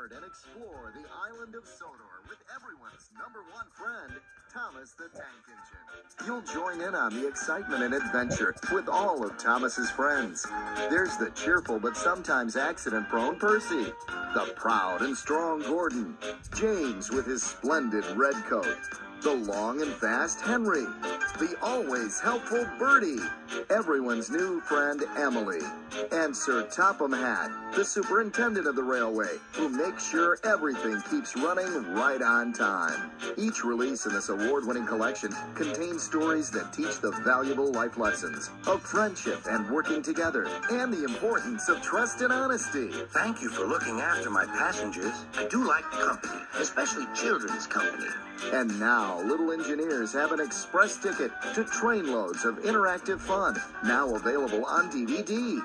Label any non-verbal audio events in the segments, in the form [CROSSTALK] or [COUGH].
board and explore the island of Sodor with everyone's number one friend, Thomas the Tank Engine. You'll join in on the excitement and adventure with all of Thomas's friends. There's the cheerful but sometimes accident-prone Percy, the proud and strong Gordon, James with his splendid red coat, the long and fast Henry, the always helpful Bertie, everyone's new friend Emily, and Sir Topham Hatt, the superintendent of the railway, who makes sure everything keeps running right on time. Each release in this award-winning collection contains stories that teach the valuable life lessons of friendship and working together, and the importance of trust and honesty. Thank you for looking after my passengers. I do like company, especially children's company. And now, Little Engineers have an express ticket to trainloads of interactive fun, now available on DVD.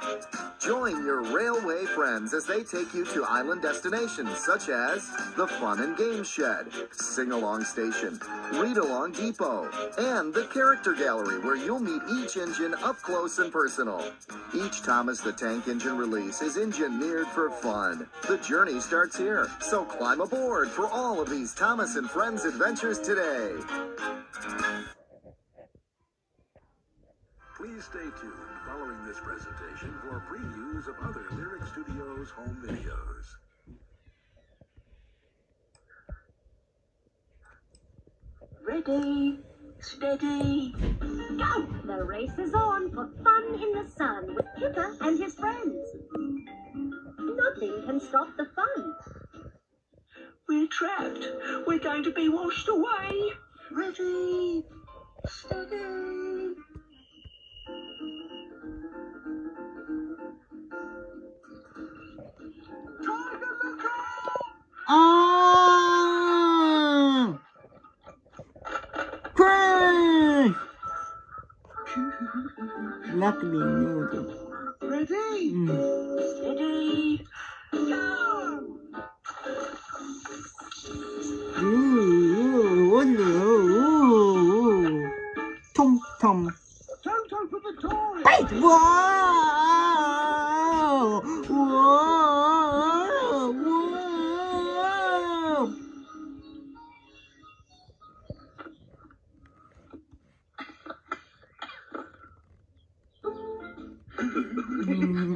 Join your railway friends as they take you to island destinations such as the Fun and Game Shed, Sing Along Station, Read Along Depot, and the Character Gallery where you'll meet each engine up close and personal. Each Thomas the Tank Engine release is engineered for fun. The journey starts here, so climb aboard for all of these Thomas and Friends adventures today. Please stay tuned following this presentation for previews of other Lyric Studios home videos. Ready, steady, go! The race is on for fun in the sun with Kipper and his friends. Nothing can stop the fun. We're trapped. We're going to be washed away. Ready, steady. Luckily knew Ready, Mm. [LAUGHS]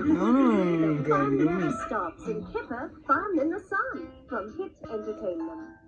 Mm, Fun stops in Kipper Fun in the Sun from Hit Entertainment.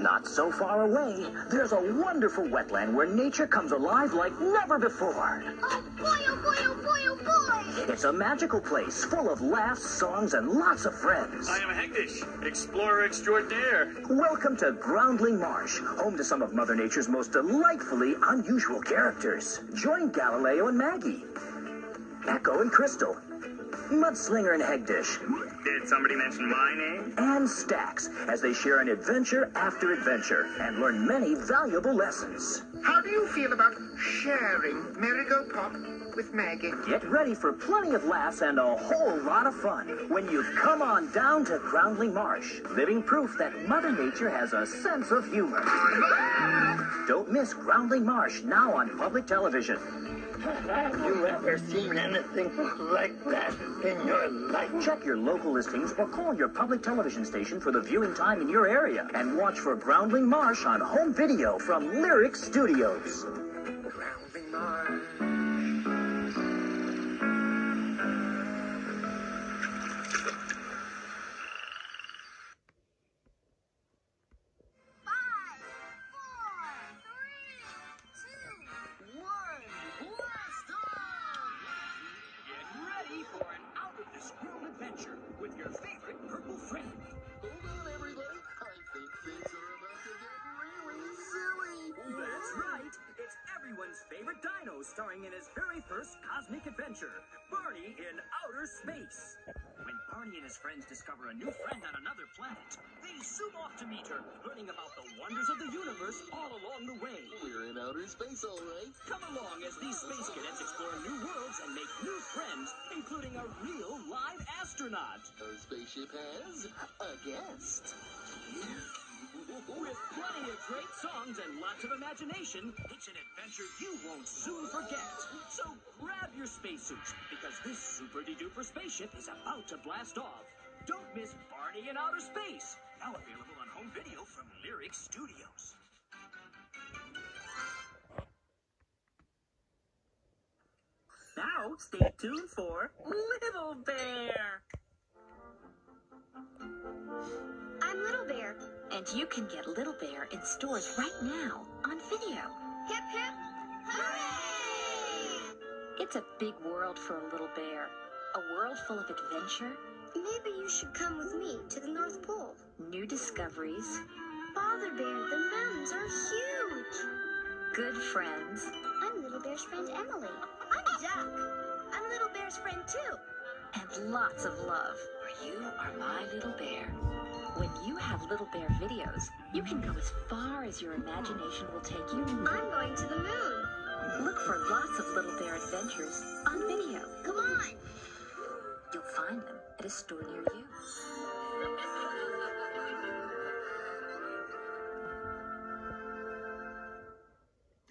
Not so far away, there's a wonderful wetland where nature comes alive like never before. Oh boy, oh boy, oh boy, oh boy! It's a magical place full of laughs, songs, and lots of friends. I am Hegdish, explorer extraordinaire. Welcome to Groundling Marsh, home to some of Mother Nature's most delightfully unusual characters. Join Galileo and Maggie, Echo and Crystal, Mudslinger and Hegdish, Did somebody mention my name? and Stacks, as they share an adventure after adventure and learn many valuable lessons. How do you feel about sharing Marigold Pop with Maggie? Get ready for plenty of laughs and a whole lot of fun when you come on down to Groundling Marsh, living proof that Mother Nature has a sense of humor. [LAUGHS] Don't miss Groundling Marsh now on public television. Have you ever seen anything like that in your life? Check your local listings or call your public television station for the viewing time in your area and watch for Groundling Marsh on home video from Lyric Studios. Starring in his very first cosmic adventure, Barney in Outer Space. When Barney and his friends discover a new friend on another planet, they zoom off to meet her, learning about the wonders of the universe all along the way. We're in outer space, all right. Come along as these space cadets explore new worlds and make new friends, including a real live astronaut. Our spaceship has a guest. With plenty of great songs and lots of imagination, it's an adventure you won't soon forget. So grab your spacesuits, because this super-de-duper spaceship is about to blast off. Don't miss Barney in Outer Space, now available on home video from Lyric Studios. Now, stay tuned for Little Bear. You can get Little Bear in stores right now on video. Hip hip. Hooray! It's a big world for a little bear. A world full of adventure, Maybe you should come with me to the North Pole. new discoveries, Father Bear, the mountains are huge. good friends, I'm Little Bear's friend Emily. I'm Duck. I'm Little Bear's friend too. and lots of love. For you are my little bear. Little Bear videos, you can go as far as your imagination will take you. I'm going to the moon. Look for lots of Little Bear adventures on video. Come on. You'll find them at a store near you.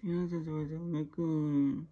Yeah, that's what I'm